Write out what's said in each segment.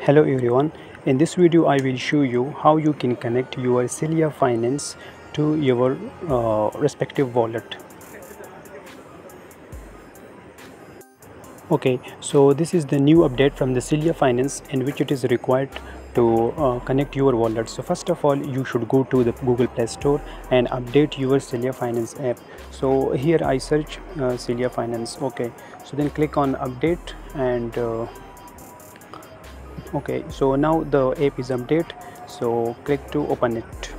hello everyone in this video i will show you how you can connect your celia finance to your uh, respective wallet. Okay so this is the new update from the celia finance in which it is required to uh, connect your wallet. So first of all you should go to the google play store and update your celia finance app. So here i search uh, celia finance. Okay so then click on update and uh, okay so now the app is update so click to open it.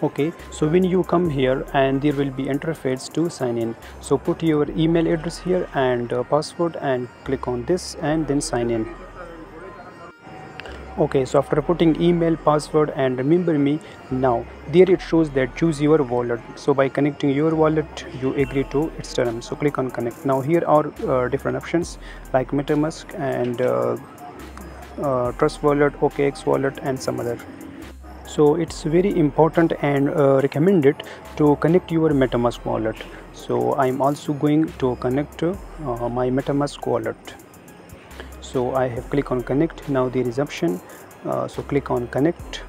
Okay so when you come here and there will be interface to sign in. So put your email address here and uh, password and click on this and then sign in okay so after putting email password and remember me now there it shows that choose your wallet. So by connecting your wallet you agree to its terms. So click on connect. Now here are uh, different options like metamask and uh, uh, trust wallet okx wallet and some other. So it's very important and uh, recommended to connect your metamask wallet. So i'm also going to connect uh, my metamask wallet so i have click on connect. Now there is option. Uh, so click on connect.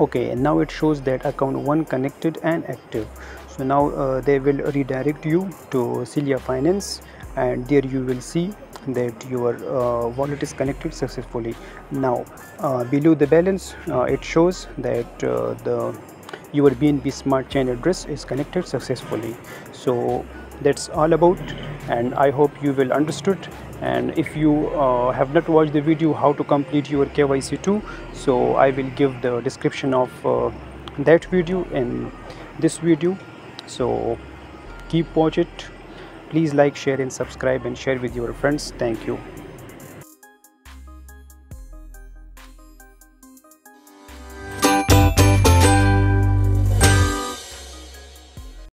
Okay and now it shows that account one connected and active. So now uh, they will redirect you to celia finance and there you will see that your uh, wallet is connected successfully. Now uh, below the balance uh, it shows that uh, the your BNB Smart Chain address is connected successfully. So that's all about and I hope you will understood. And if you uh, have not watched the video how to complete your KYC too so I will give the description of uh, that video in this video. So keep watch it. Please like share and subscribe and share with your friends. Thank you